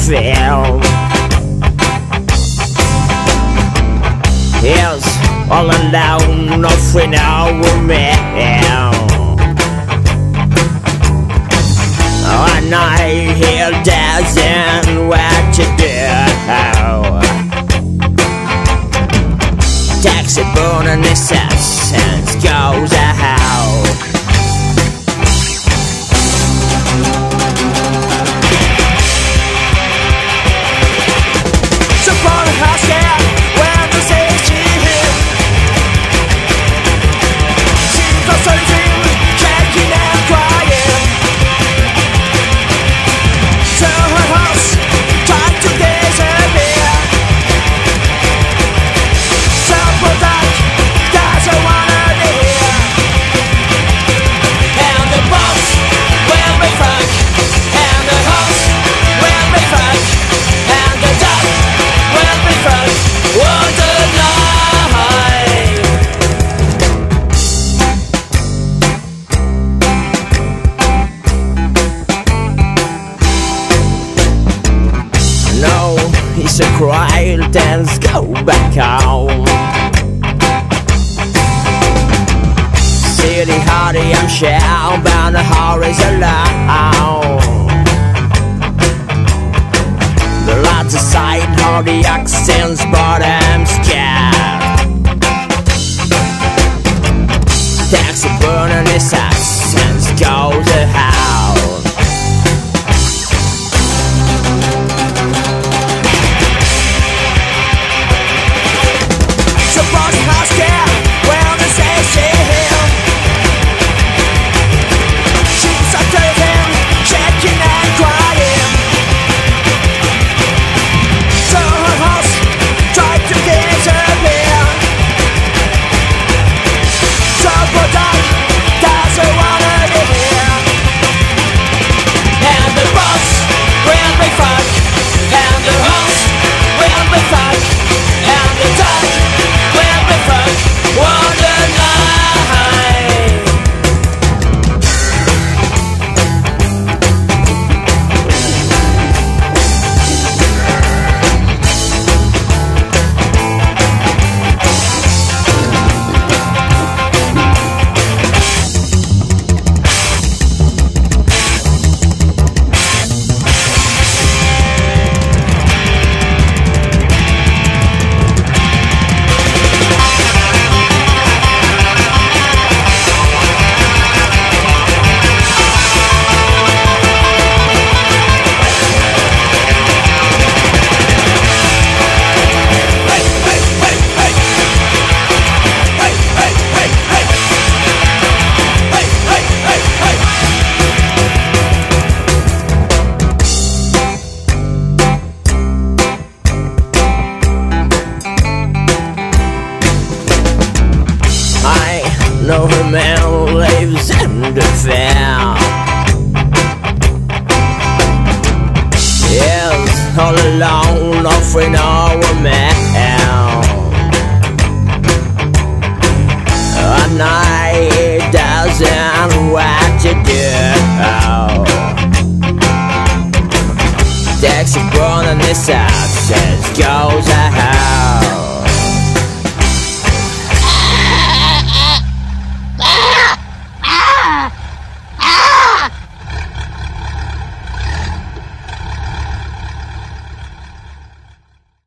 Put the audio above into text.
myself Yes, all alone, nothing I will make cry, dance, go back home. City hardy and shell, bound the hurries alone. The lights of all the accents, but I'm scared. Taxi burning inside. an old man who lives under fear. Yes, all alone, offering our man. A night doesn't what to do. Born on this side.